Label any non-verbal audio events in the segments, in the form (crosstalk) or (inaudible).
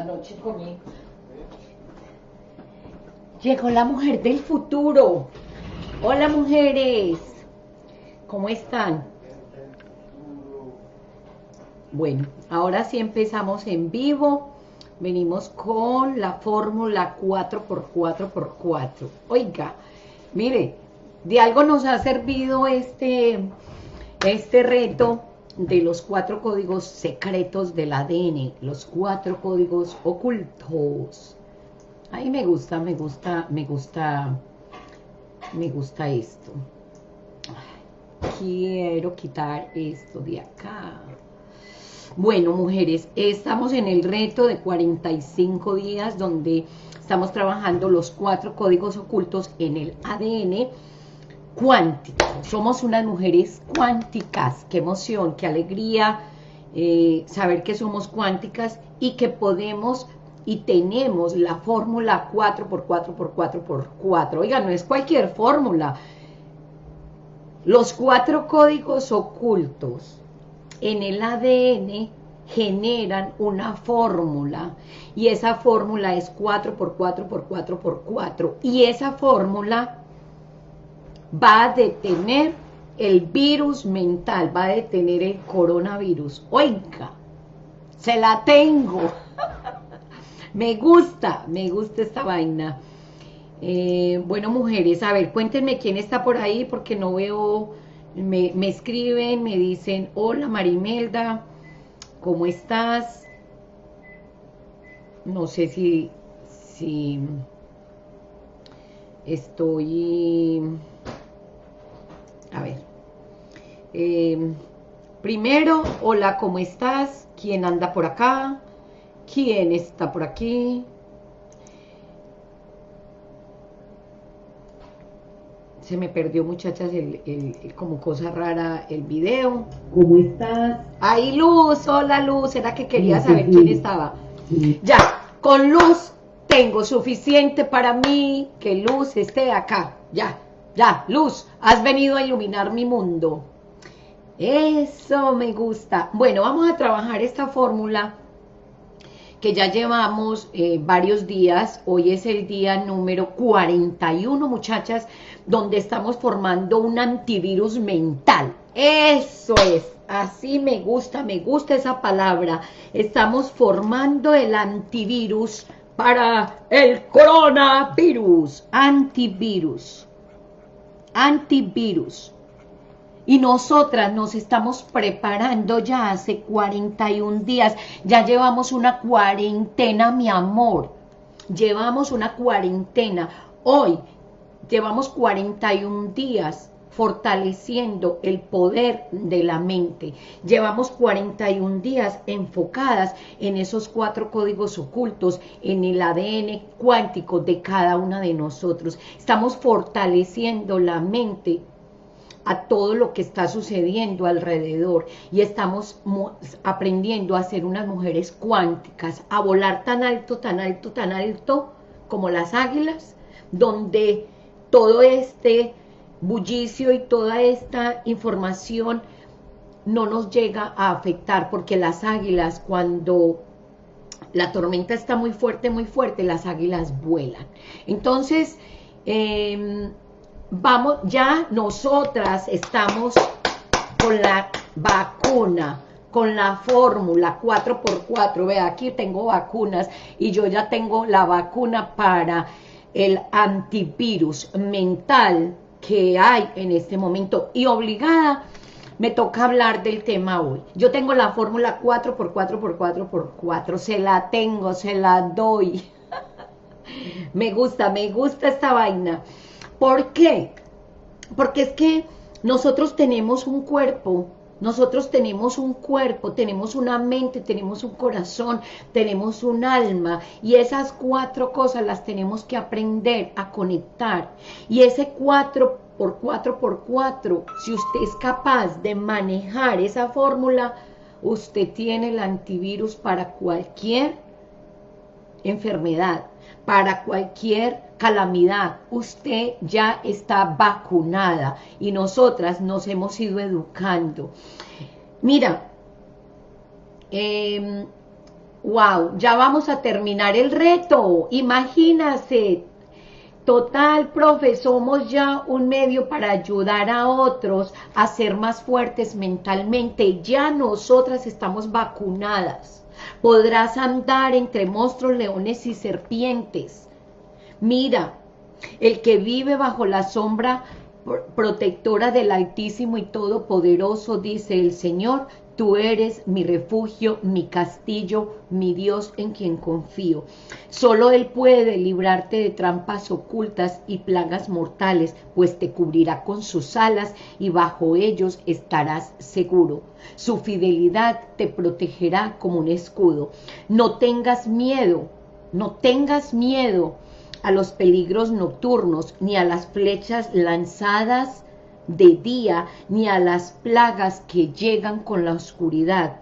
Anoche. Llegó la mujer del futuro. Hola mujeres. ¿Cómo están? Bueno, ahora sí empezamos en vivo. Venimos con la fórmula 4x4x4. Oiga, mire, de algo nos ha servido este, este reto de los cuatro códigos secretos del ADN, los cuatro códigos ocultos. Ahí me gusta, me gusta, me gusta, me gusta esto. Quiero quitar esto de acá. Bueno, mujeres, estamos en el reto de 45 días donde estamos trabajando los cuatro códigos ocultos en el ADN cuántico. Somos unas mujeres cuánticas. Qué emoción, qué alegría eh, saber que somos cuánticas y que podemos y tenemos la fórmula 4x4x4x4. Oiga, no es cualquier fórmula. Los cuatro códigos ocultos en el ADN generan una fórmula y esa fórmula es 4x4x4x4 y esa fórmula va a detener el virus mental, va a detener el coronavirus. Oiga, se la tengo. (laughs) me gusta, me gusta esta vaina. Eh, bueno, mujeres, a ver, cuéntenme quién está por ahí, porque no veo, me, me escriben, me dicen, hola Marimelda, ¿cómo estás? No sé si, si estoy a ver. Eh, primero, hola, ¿cómo estás? ¿Quién anda por acá? ¿Quién está por aquí? Se me perdió, muchachas, el, como cosa rara el video. ¿Cómo estás? ¡Ay, Luz! Hola, Luz. Era que quería saber quién estaba. Ya, con Luz tengo suficiente para mí que Luz esté acá. Ya, ya, luz, has venido a iluminar mi mundo. Eso me gusta. Bueno, vamos a trabajar esta fórmula que ya llevamos eh, varios días. Hoy es el día número 41, muchachas, donde estamos formando un antivirus mental. Eso es, así me gusta, me gusta esa palabra. Estamos formando el antivirus para el coronavirus, antivirus antivirus. Y nosotras nos estamos preparando ya hace 41 días, ya llevamos una cuarentena, mi amor. Llevamos una cuarentena. Hoy llevamos 41 días fortaleciendo el poder de la mente. Llevamos 41 días enfocadas en esos cuatro códigos ocultos, en el ADN cuántico de cada una de nosotros. Estamos fortaleciendo la mente a todo lo que está sucediendo alrededor y estamos aprendiendo a ser unas mujeres cuánticas, a volar tan alto, tan alto, tan alto como las águilas, donde todo este bullicio y toda esta información no nos llega a afectar, porque las águilas cuando la tormenta está muy fuerte, muy fuerte, las águilas vuelan. Entonces, em, vamos, ya nosotras estamos con la vacuna, con la fórmula 4x4, vea, aquí tengo vacunas y yo ya tengo la vacuna para el antivirus mental que hay en este momento y obligada me toca hablar del tema hoy. Yo tengo la fórmula 4 por 4 por 4 por 4, se la tengo, se la doy. (laughs) me gusta, me gusta esta vaina. ¿Por qué? Porque es que nosotros tenemos un cuerpo nosotros tenemos un cuerpo, tenemos una mente, tenemos un corazón, tenemos un alma y esas cuatro cosas las tenemos que aprender a conectar. Y ese 4 por 4 por 4, si usted es capaz de manejar esa fórmula, usted tiene el antivirus para cualquier enfermedad, para cualquier calamidad, usted ya está vacunada y nosotras nos hemos ido educando. Mira, em, Wow, ya vamos a terminar el reto. Imagínase, total, profe, somos ya un medio para ayudar a otros a ser más fuertes mentalmente. Ya nosotras estamos vacunadas. Podrás andar entre monstruos, leones y serpientes. Mira, el que vive bajo la sombra protectora del Altísimo y Todopoderoso, dice el Señor, tú eres mi refugio, mi castillo, mi Dios en quien confío. Solo Él puede librarte de trampas ocultas y plagas mortales, pues te cubrirá con sus alas y bajo ellos estarás seguro. Su fidelidad te protegerá como un escudo. No tengas miedo, no tengas miedo a los peligros nocturnos, ni a las flechas lanzadas de día, ni a las plagas que llegan con la oscuridad,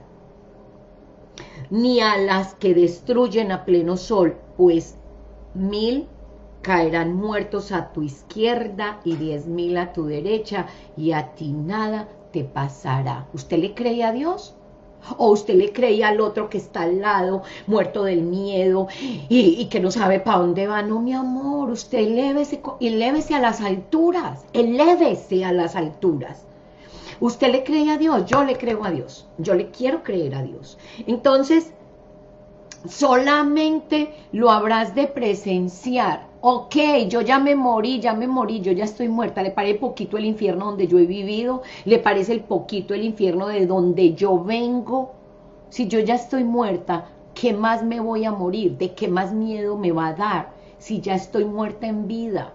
ni a las que destruyen a pleno sol, pues mil caerán muertos a tu izquierda y diez mil a tu derecha, y a ti nada te pasará. ¿Usted le cree a Dios? O usted le creía al otro que está al lado, muerto del miedo y, que no sabe para dónde va. No, mi amor, usted elévese, elévese a las alturas, elévese a las alturas. Usted le cree a Dios, yo le creo a Dios, yo le quiero creer a Dios. Entonces, solamente lo habrás de presenciar ok, yo ya me morí, ya me morí, yo ya estoy muerta, le parece poquito el infierno donde yo he vivido, le parece el poquito el infierno de donde yo vengo, si yo ya estoy muerta, ¿qué más me voy a morir? ¿De qué más miedo me va a dar si ya estoy muerta en vida?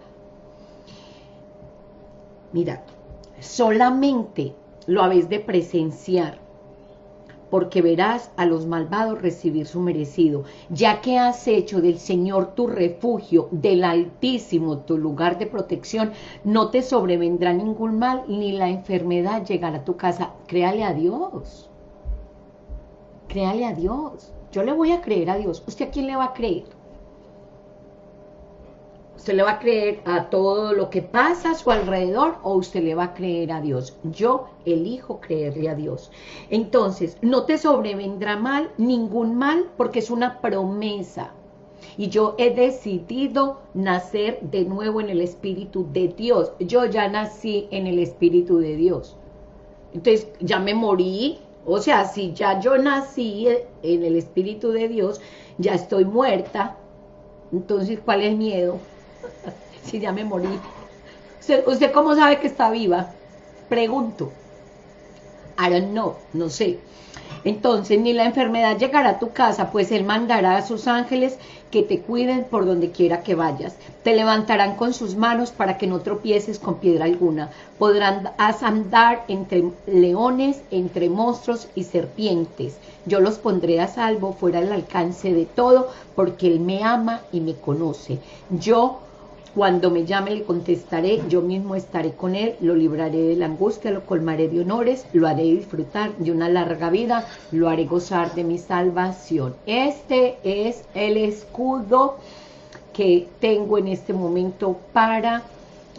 Mira, solamente lo habéis de presenciar porque verás a los malvados recibir su merecido, ya que has hecho del Señor tu refugio, del Altísimo tu lugar de protección, no te sobrevendrá ningún mal, ni la enfermedad llegará a tu casa. Créale a Dios, créale a Dios. Yo le voy a creer a Dios. ¿Usted a quién le va a creer? ¿Usted le va a creer a todo lo que pasa a su alrededor o usted le va a creer a Dios? Yo elijo creerle a Dios. Entonces, no te sobrevendrá mal, ningún mal, porque es una promesa. Y yo he decidido nacer de nuevo en el Espíritu de Dios. Yo ya nací en el Espíritu de Dios. Entonces, ya me morí. O sea, si ya yo nací en el Espíritu de Dios, ya estoy muerta. Entonces, ¿cuál es miedo? Si ya me morí. ¿Usted, cómo sabe que está viva? Pregunto. I know, no sé. Entonces, ni la enfermedad llegará a tu casa, pues Él mandará a sus ángeles que te cuiden por donde quiera que vayas. Te levantarán con sus manos para que no tropieces con piedra alguna. Podrán andar entre leones, entre monstruos y serpientes. Yo los pondré a salvo fuera del alcance de todo, porque Él me ama y me conoce. Yo cuando me llame le contestaré, yo mismo estaré con él, lo libraré de la angustia, lo colmaré de honores, lo haré disfrutar de una larga vida, lo haré gozar de mi salvación. Este es el escudo que tengo en este momento para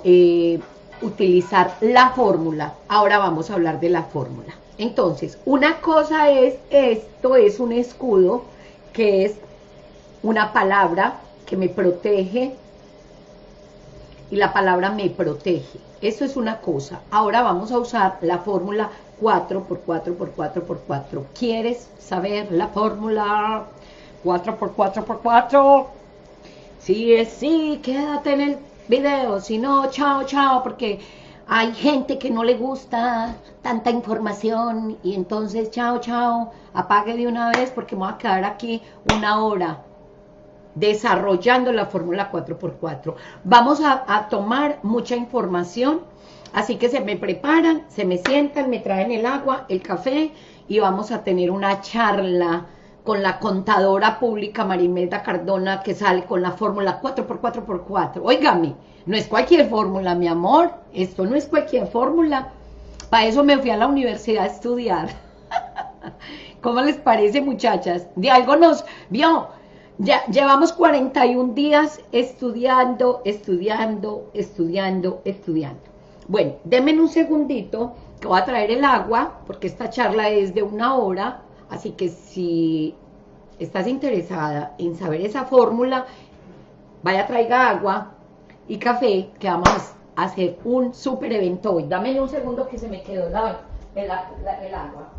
eh, utilizar la fórmula. Ahora vamos a hablar de la fórmula. Entonces, una cosa es, esto es un escudo, que es una palabra que me protege y la palabra me protege. Eso es una cosa. Ahora vamos a usar la fórmula 4 por 4 por 4 por 4. ¿Quieres saber la fórmula 4 por 4 por 4? Si es sí, quédate en el video. Si no, chao, chao, porque hay gente que no le gusta tanta información y entonces, chao, chao, apague de una vez porque me voy a quedar aquí una hora desarrollando la fórmula 4x4. Vamos a, tomar mucha información, así que se me preparan, se me sientan, me traen el agua, el café y vamos a tener una charla con la contadora pública Marimelda Cardona que sale con la fórmula 4x4x4. Óigame, no es cualquier fórmula, mi amor, esto no es cualquier fórmula. Para eso me fui a la universidad a estudiar. (laughs) ¿Cómo les parece, muchachas? De algo nos vio, ya llevamos 41 días estudiando, estudiando, estudiando, estudiando. Bueno, denme un segundito que voy a traer el agua, porque esta charla es de una hora, así que si estás interesada en saber esa fórmula, vaya traiga agua y café, que vamos a hacer un super evento hoy. Dame un segundo que se me quedó el, el agua.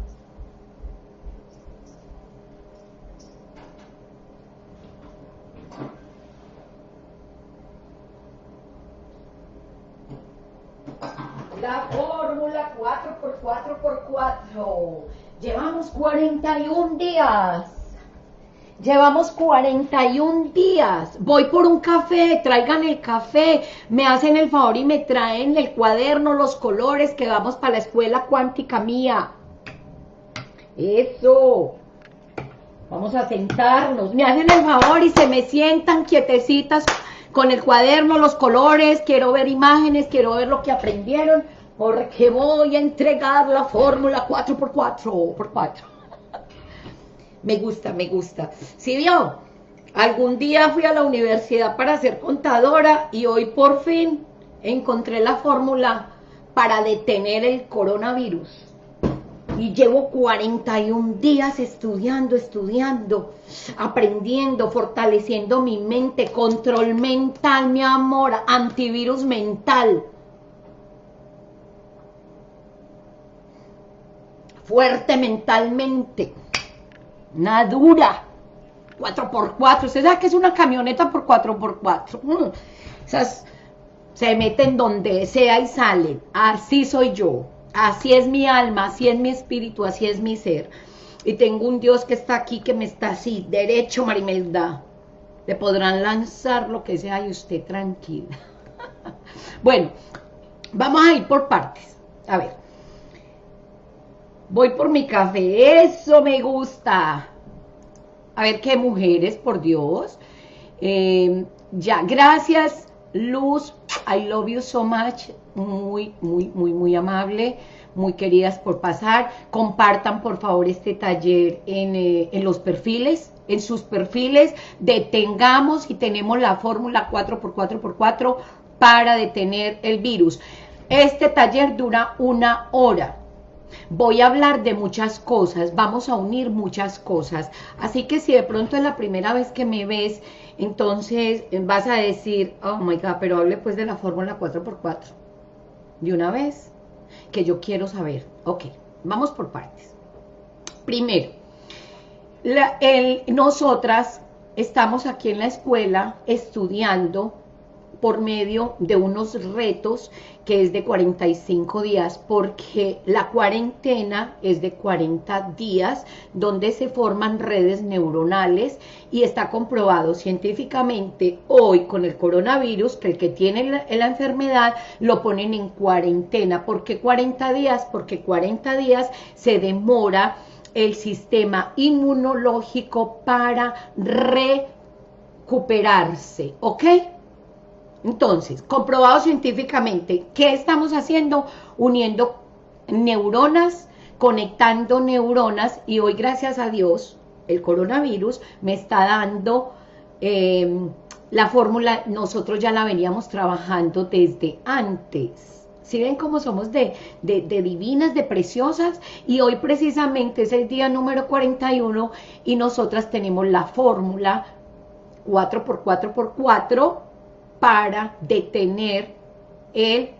La fórmula 4x4x4. Llevamos 41 días. Llevamos 41 días. Voy por un café, traigan el café, me hacen el favor y me traen el cuaderno, los colores que vamos para la escuela cuántica mía. Eso. Vamos a sentarnos. Me hacen el favor y se me sientan quietecitas con el cuaderno, los colores, quiero ver imágenes, quiero ver lo que aprendieron, porque voy a entregar la fórmula 4x4, por 4. me gusta, me gusta. ¿Sí vio? Algún día fui a la universidad para ser contadora y hoy por fin encontré la fórmula para detener el coronavirus y llevo 41 días estudiando, estudiando, aprendiendo, fortaleciendo mi mente, control mental, mi amor, antivirus mental. Fuerte mentalmente, una dura, 4x4, usted sabe que es una camioneta por 4x4, mm. esas se meten donde sea y salen, así soy yo, Así es mi alma, así es mi espíritu, así es mi ser. Y tengo un Dios que está aquí, que me está así, derecho, Marimelda. Le podrán lanzar lo que sea y usted tranquila. (laughs) bueno, vamos a ir por partes. A ver. Voy por mi café, eso me gusta. A ver qué mujeres, por Dios. Eh, ya, gracias, Luz. I love you so much muy, muy, muy, muy amable, muy queridas por pasar. Compartan, por favor, este taller en, eh, en los perfiles, en sus perfiles. Detengamos y tenemos la fórmula 4x4x4 para detener el virus. Este taller dura una hora. Voy a hablar de muchas cosas, vamos a unir muchas cosas. Así que si de pronto es la primera vez que me ves, entonces vas a decir, oh my God, pero hable pues de la fórmula 4x4 de una vez que yo quiero saber. Ok, vamos por partes. Primero, nosotras estamos aquí en la escuela estudiando por medio de unos retos que es de 45 días, porque la cuarentena es de 40 días, donde se forman redes neuronales y está comprobado científicamente hoy con el coronavirus que el que tiene la, enfermedad lo ponen en cuarentena. ¿Por qué 40 días? Porque 40 días se demora el sistema inmunológico para recuperarse, ¿ok? Entonces, comprobado científicamente, ¿qué estamos haciendo? Uniendo neuronas, conectando neuronas y hoy gracias a Dios el coronavirus me está dando em, la fórmula, nosotros ya la veníamos trabajando desde antes. ¿Sí ven cómo somos de, de, de, divinas, de preciosas? Y hoy precisamente es el día número 41 y nosotras tenemos la fórmula 4x4x4 para detener el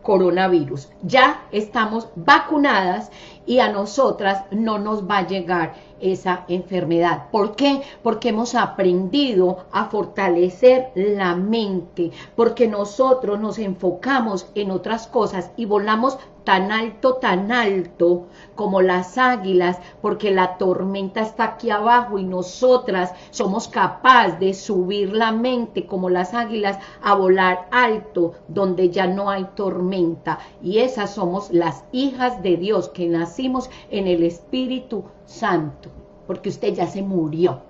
coronavirus. Ya estamos vacunadas y a nosotras no nos va a llegar esa enfermedad. ¿Por qué? Porque hemos aprendido a fortalecer la mente, porque nosotros nos enfocamos en otras cosas y volamos tan alto, tan alto como las águilas, porque la tormenta está aquí abajo y nosotras somos capaces de subir la mente como las águilas a volar alto donde ya no hay tormenta. Y esas somos las hijas de Dios que nacimos en el Espíritu Santo, porque usted ya se murió.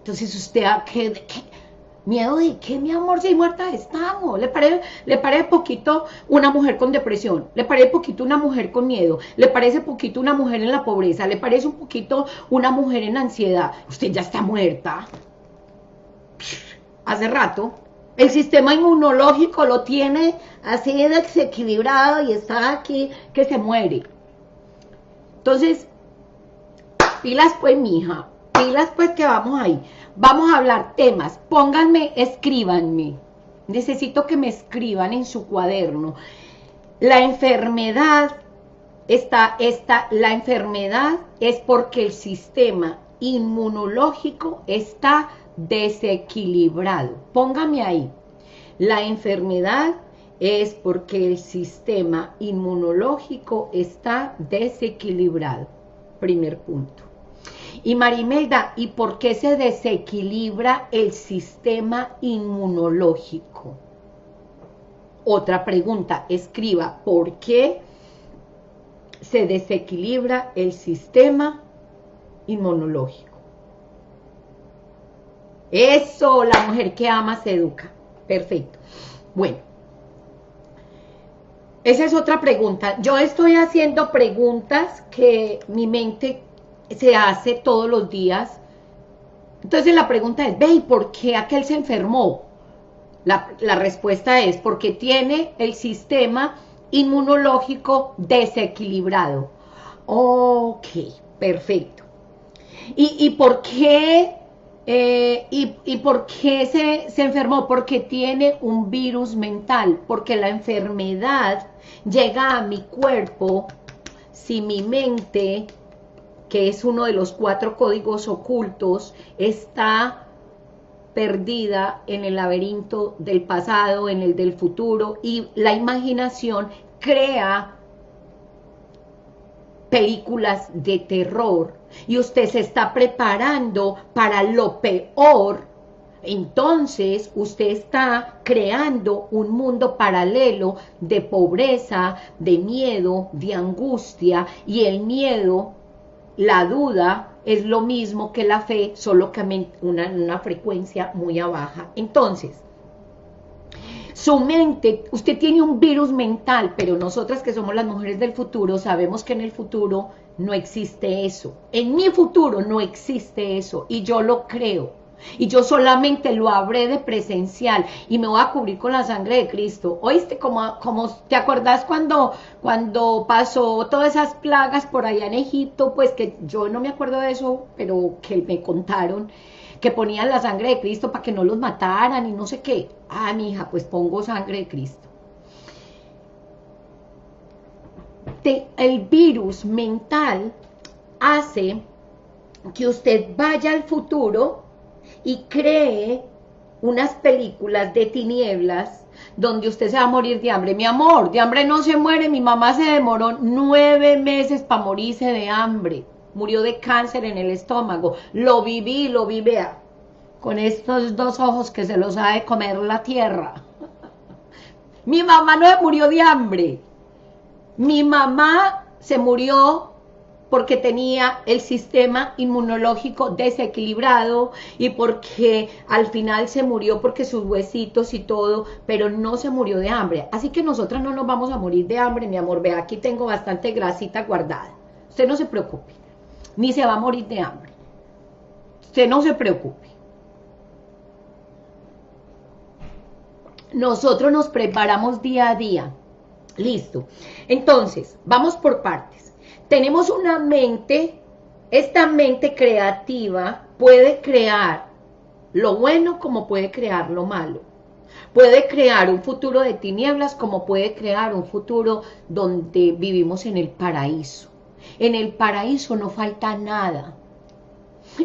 Entonces usted, ¿qué, ¿Miedo de qué, mi amor? Si muerta estamos. ¿Le parece, ¿Le parece poquito una mujer con depresión? ¿Le parece poquito una mujer con miedo? ¿Le parece poquito una mujer en la pobreza? ¿Le parece un poquito una mujer en ansiedad? Usted ya está muerta. Hace rato. El sistema inmunológico lo tiene así desequilibrado y está aquí que se muere. Entonces, pilas pues, mija. pilas pues que vamos ahí. Vamos a hablar temas. Pónganme, escríbanme. Necesito que me escriban en su cuaderno. La enfermedad está, está, la enfermedad es porque el sistema inmunológico está desequilibrado. Póngame ahí. La enfermedad es porque el sistema inmunológico está desequilibrado. Primer punto. Y Marimelda, ¿y por qué se desequilibra el sistema inmunológico? Otra pregunta, escriba, ¿por qué se desequilibra el sistema inmunológico? Eso, la mujer que ama se educa. Perfecto. Bueno, esa es otra pregunta. Yo estoy haciendo preguntas que mi mente se hace todos los días. Entonces la pregunta es, ve, ¿y por qué aquel se enfermó? La, respuesta es porque tiene el sistema inmunológico desequilibrado. Ok, perfecto. ¿Y, y por qué eh, y, por qué se, se enfermó? Porque tiene un virus mental, porque la enfermedad llega a mi cuerpo si mi mente, que es uno de los cuatro códigos ocultos, está perdida en el laberinto del pasado, en el del futuro, y la imaginación crea películas de terror. Y usted se está preparando para lo peor, entonces usted está creando un mundo paralelo de pobreza, de miedo, de angustia y el miedo, la duda es lo mismo que la fe, solo que una, una frecuencia muy baja. Entonces, su mente, usted tiene un virus mental, pero nosotras que somos las mujeres del futuro sabemos que en el futuro no existe eso. En mi futuro no existe eso y yo lo creo. Y yo solamente lo habré de presencial y me voy a cubrir con la sangre de Cristo. ¿Oíste? Como, como ¿Te acordás cuando, cuando pasó todas esas plagas por allá en Egipto? Pues que yo no me acuerdo de eso, pero que me contaron que ponían la sangre de Cristo para que no los mataran y no sé qué. Ah, mi hija, pues pongo sangre de Cristo. el virus mental hace que usted vaya al futuro y cree unas películas de tinieblas donde usted se va a morir de hambre. Mi amor, de hambre no se muere, mi mamá se demoró nueve meses para morirse de hambre murió de cáncer en el estómago, lo viví, lo vivea, con estos dos ojos que se los ha de comer la tierra. Mi mamá no murió de hambre, mi mamá se murió porque tenía el sistema inmunológico desequilibrado y porque al final se murió porque sus huesitos y todo, pero no se murió de hambre. Así que nosotras no nos vamos a morir de hambre, mi amor. Ve, aquí tengo bastante grasita guardada. Usted no se preocupe ni se va a morir de hambre. Usted no se preocupe. Nosotros nos preparamos día a día. Listo. Entonces, vamos por partes. Tenemos una mente, esta mente creativa puede crear lo bueno como puede crear lo malo. Puede crear un futuro de tinieblas como puede crear un futuro donde vivimos en el paraíso. En el paraíso no falta nada.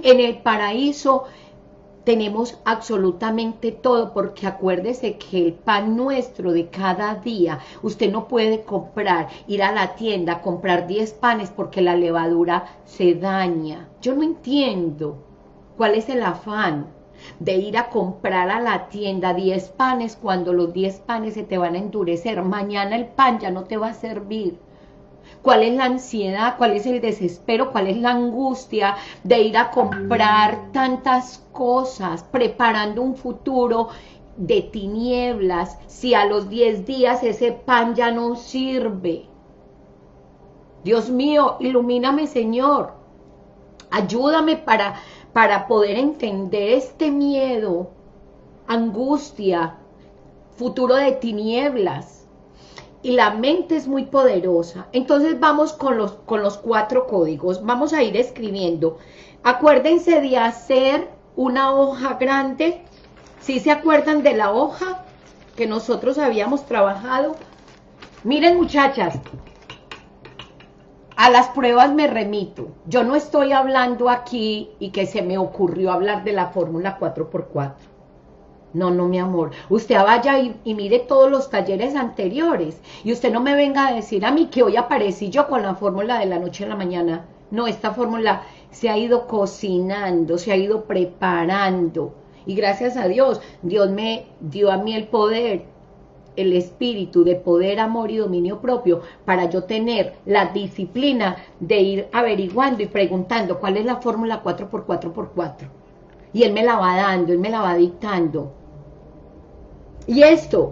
En el paraíso tenemos absolutamente todo, porque acuérdese que el pan nuestro de cada día, usted no puede comprar, ir a la tienda, comprar 10 panes porque la levadura se daña. Yo no entiendo cuál es el afán de ir a comprar a la tienda 10 panes cuando los 10 panes se te van a endurecer. Mañana el pan ya no te va a servir cuál es la ansiedad, cuál es el desespero, cuál es la angustia de ir a comprar tantas cosas, preparando un futuro de tinieblas, si a los 10 días ese pan ya no sirve. Dios mío, ilumíname Señor, ayúdame para, para poder entender este miedo, angustia, futuro de tinieblas, y la mente es muy poderosa. Entonces vamos con los, con los cuatro códigos. Vamos a ir escribiendo. Acuérdense de hacer una hoja grande. Si se acuerdan de la hoja que nosotros habíamos trabajado? Miren muchachas, a las pruebas me remito. Yo no estoy hablando aquí y que se me ocurrió hablar de la fórmula 4x4. No, no, mi amor. Usted vaya y, mire todos los talleres anteriores. Y usted no me venga a decir a mí que hoy aparecí yo con la fórmula de la noche a la mañana. No, esta fórmula se ha ido cocinando, se ha ido preparando. Y gracias a Dios, Dios me dio a mí el poder, el espíritu de poder, amor y dominio propio para yo tener la disciplina de ir averiguando y preguntando cuál es la fórmula 4x4x4. Y Él me la va dando, Él me la va dictando. Y esto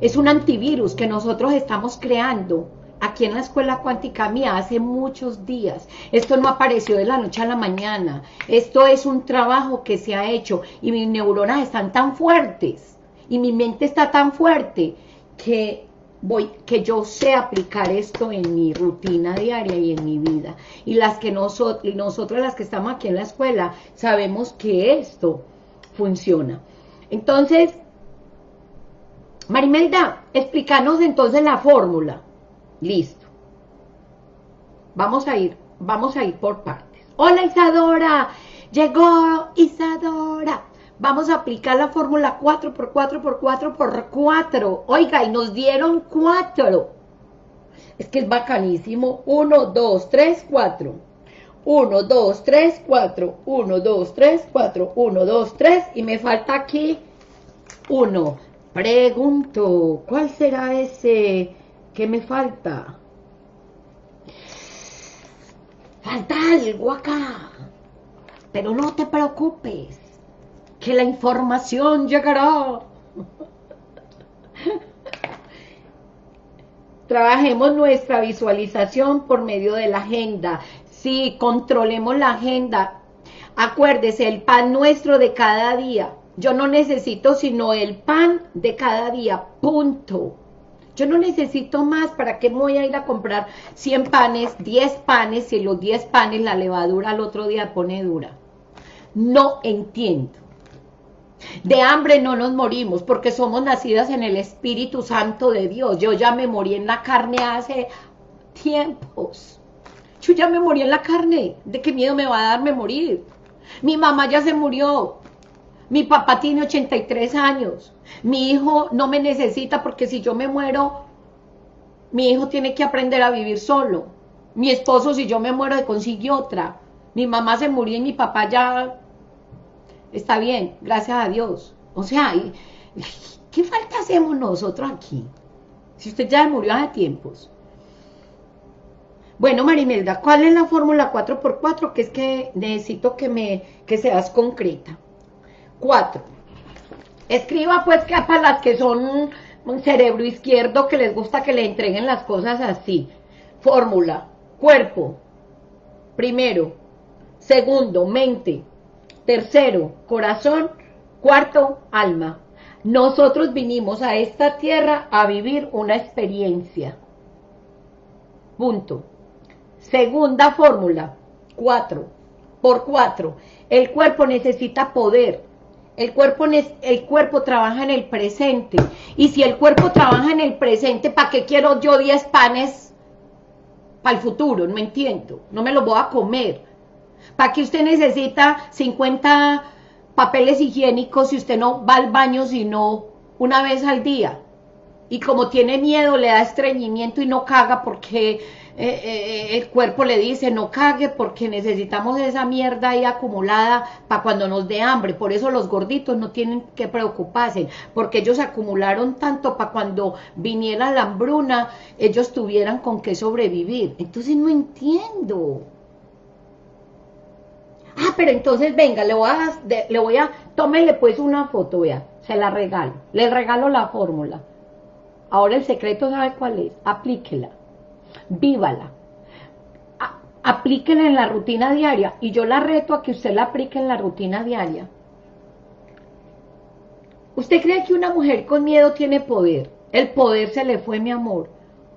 es un antivirus que nosotros estamos creando aquí en la escuela cuántica mía hace muchos días. Esto no apareció de la noche a la mañana. Esto es un trabajo que se ha hecho y mis neuronas están tan fuertes y mi mente está tan fuerte que voy que yo sé aplicar esto en mi rutina diaria y en mi vida. Y las que nosotros y nosotros las que estamos aquí en la escuela sabemos que esto funciona. Entonces, Marimelda, explícanos entonces la fórmula. Listo. Vamos a ir, vamos a ir por partes. Hola Isadora, llegó Isadora. Vamos a aplicar la fórmula 4 por 4 por 4 por 4. Oiga, y nos dieron 4. Es que es bacanísimo. 1, 2, 3, 4. 1, 2, 3, 4. 1, 2, 3, 4. 1, 2, 3. Y me falta aquí 1. Pregunto, ¿cuál será ese que me falta? Falta algo acá. Pero no te preocupes, que la información llegará. (laughs) Trabajemos nuestra visualización por medio de la agenda. Sí, controlemos la agenda. Acuérdese, el pan nuestro de cada día yo no necesito sino el pan de cada día, punto. Yo no necesito más, ¿para qué me voy a ir a comprar 100 panes, 10 panes, si los 10 panes la levadura al otro día pone dura? No entiendo. De hambre no nos morimos porque somos nacidas en el Espíritu Santo de Dios. Yo ya me morí en la carne hace tiempos. Yo ya me morí en la carne. ¿De qué miedo me va a darme morir? Mi mamá ya se murió. Mi papá tiene 83 años. Mi hijo no me necesita porque si yo me muero, mi hijo tiene que aprender a vivir solo. Mi esposo, si yo me muero, se consigue otra. Mi mamá se murió y mi papá ya está bien, gracias a Dios. O sea, ¿qué falta hacemos nosotros aquí? Si usted ya murió hace tiempos. Bueno, Marimelda, ¿cuál es la fórmula 4x4? Que es que necesito que, me, que seas concreta. 4. Escriba pues que para las que son un cerebro izquierdo que les gusta que le entreguen las cosas así. Fórmula, cuerpo, primero, segundo, mente, tercero, corazón, cuarto, alma. Nosotros vinimos a esta tierra a vivir una experiencia. Punto. Segunda fórmula, 4 por 4. El cuerpo necesita poder, el cuerpo, el cuerpo trabaja en el presente. Y si el cuerpo trabaja en el presente, ¿para qué quiero yo 10 panes para el futuro? No entiendo. No me los voy a comer. ¿Para qué usted necesita 50 papeles higiénicos si usted no va al baño sino una vez al día? Y como tiene miedo, le da estreñimiento y no caga porque eh, eh, el cuerpo le dice no cague porque necesitamos esa mierda ahí acumulada para cuando nos dé hambre, por eso los gorditos no tienen que preocuparse, porque ellos acumularon tanto para cuando viniera la hambruna, ellos tuvieran con qué sobrevivir, entonces no entiendo. Ah, pero entonces venga, le voy a, le voy a, pues una foto, vea, se la regalo, le regalo la fórmula. Ahora el secreto, ¿sabe cuál es? Aplíquela vívala, aplíquenla en la rutina diaria y yo la reto a que usted la aplique en la rutina diaria. ¿Usted cree que una mujer con miedo tiene poder? El poder se le fue, mi amor.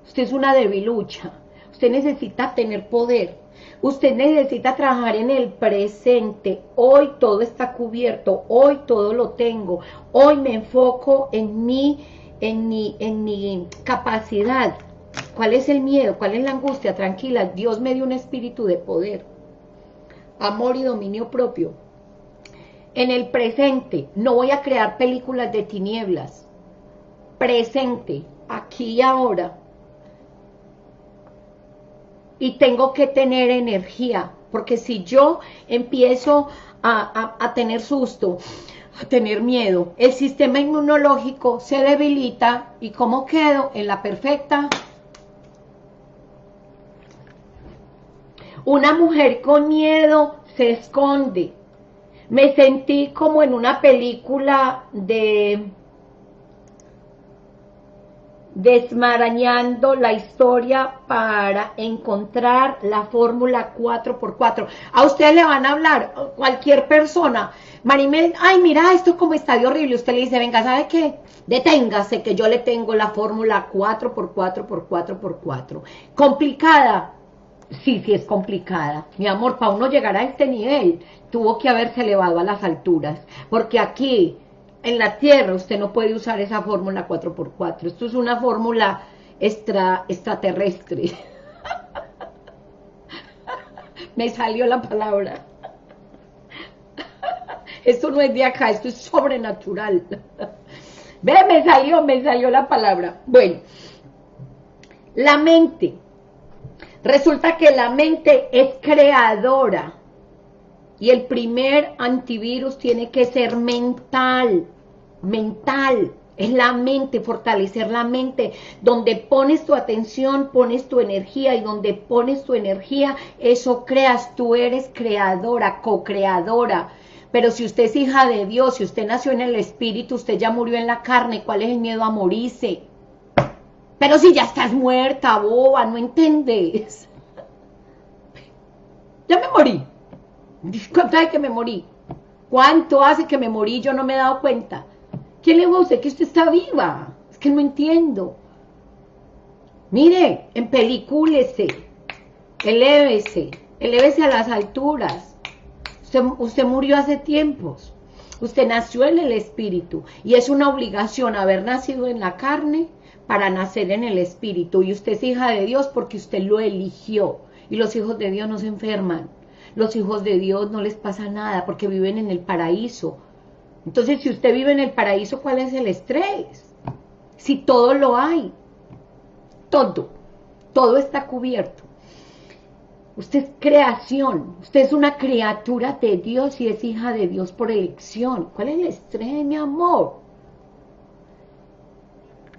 Usted es una debilucha. Usted necesita tener poder. Usted necesita trabajar en el presente. Hoy todo está cubierto. Hoy todo lo tengo. Hoy me enfoco en mi, en mi, en mi capacidad. ¿Cuál es el miedo? ¿Cuál es la angustia? Tranquila, Dios me dio un espíritu de poder. Amor y dominio propio. En el presente, no voy a crear películas de tinieblas. Presente, aquí y ahora y tengo que tener energía, porque si yo empiezo a, tener susto, a tener miedo, el sistema inmunológico se debilita y ¿cómo quedo? En la perfecta. Una mujer con miedo se esconde. Me sentí como en una película de desmarañando la historia para encontrar la fórmula 4x4. A usted le van a hablar, cualquier persona, Marimel, ay, mira esto como está de horrible. Usted le dice, venga, ¿sabe qué? Deténgase que yo le tengo la fórmula 4x4x4x4. ¿Complicada? Sí, sí es complicada. Mi amor, para uno llegar a este nivel, tuvo que haberse elevado a las alturas. Porque aquí en la Tierra usted no puede usar esa fórmula 4x4. Esto es una fórmula extra, extraterrestre. (laughs) Me salió la palabra. (laughs) Esto no es de acá, esto es sobrenatural. (laughs) Ve, me salió, me salió la palabra. Bueno, la mente. Resulta que la mente es creadora. Y el primer antivirus tiene que ser mental, mental, es la mente, fortalecer la mente, donde pones tu atención, pones tu energía y donde pones tu energía, eso creas, tú eres creadora, co-creadora. Pero si usted es hija de Dios, si usted nació en el Espíritu, usted ya murió en la carne, ¿cuál es el miedo a morirse? Pero si ya estás muerta, boba, no entendés. (laughs) Ya me morí. (laughs) ¿Cuánto hace que me morí? ¿Cuánto hace que me morí? Yo no me he dado cuenta. ¿Quién le va a usted que usted está viva? Es que no entiendo. Mire, en películese, elévese, elévese a las alturas. Usted, usted murió hace tiempos. Usted nació en el espíritu y es una obligación haber nacido en la carne para nacer en el espíritu. Y usted es hija de Dios porque usted lo eligió. Y los hijos de Dios no se enferman. Los hijos de Dios no les pasa nada porque viven en el paraíso. Entonces, si usted vive en el paraíso, ¿cuál es el estrés? Si todo lo hay, todo, todo está cubierto. Usted es creación, usted es una criatura de Dios y es hija de Dios por elección. ¿Cuál es el estrés, mi amor?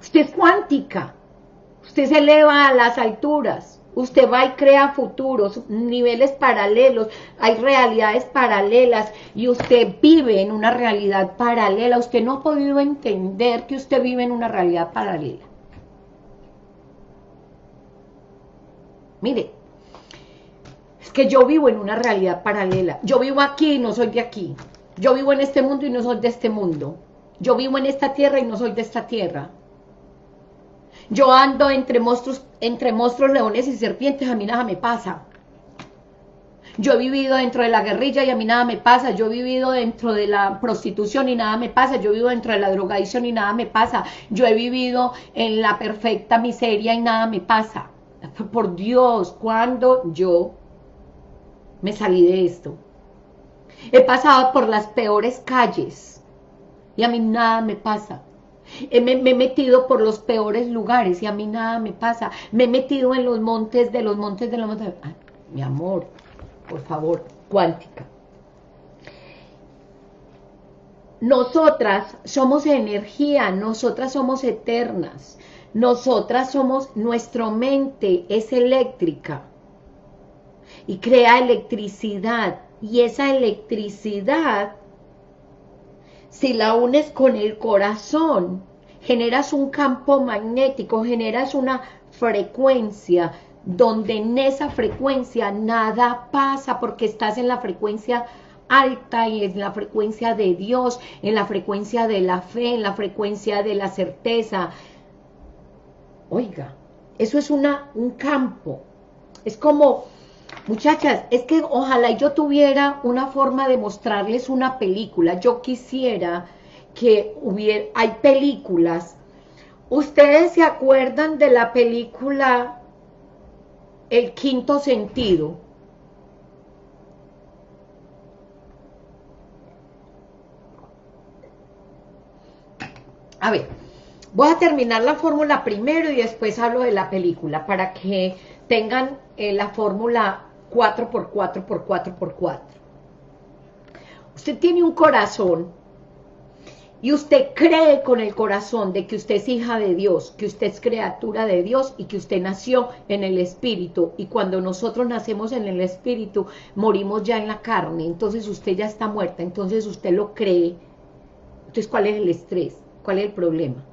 Usted es cuántica, usted se eleva a las alturas, Usted va y crea futuros, niveles paralelos, hay realidades paralelas y usted vive en una realidad paralela. Usted no ha podido entender que usted vive en una realidad paralela. Mire, es que yo vivo en una realidad paralela. Yo vivo aquí y no soy de aquí. Yo vivo en este mundo y no soy de este mundo. Yo vivo en esta tierra y no soy de esta tierra. Yo ando entre monstruos, entre monstruos, leones y serpientes, a mí nada me pasa. Yo he vivido dentro de la guerrilla y a mí nada me pasa. Yo he vivido dentro de la prostitución y nada me pasa. Yo vivo dentro de la drogadicción y nada me pasa. Yo he vivido en la perfecta miseria y nada me pasa. (laughs) Por Dios, cuando yo me salí de esto. He pasado por las peores calles y a mí nada me pasa. Eh, me, he metido por los peores lugares y a mí nada me pasa. Me he metido en los montes de los montes de los montes. mi amor, por favor, cuántica. Nosotras somos energía, nosotras somos eternas. Nosotras somos, nuestra mente es eléctrica y crea electricidad. Y esa electricidad si la unes con el corazón, generas un campo magnético, generas una frecuencia, donde en esa frecuencia nada pasa porque estás en la frecuencia alta y en la frecuencia de Dios, en la frecuencia de la fe, en la frecuencia de la certeza. Oiga, eso es una, un campo. Es como, muchachas, es que ojalá yo tuviera una forma de mostrarles una película. Yo quisiera que hubiera, hay películas. ¿Ustedes se acuerdan de la película El Quinto Sentido? A ver, voy a terminar la fórmula primero y después hablo de la película para que tengan eh, la fórmula 4x4x4x4. Usted tiene un corazón y usted cree con el corazón de que usted es hija de Dios, que usted es criatura de Dios y que usted nació en el Espíritu. Y cuando nosotros nacemos en el Espíritu, morimos ya en la carne. Entonces usted ya está muerta, entonces usted lo cree. Entonces, ¿cuál es el estrés? ¿Cuál es el problema?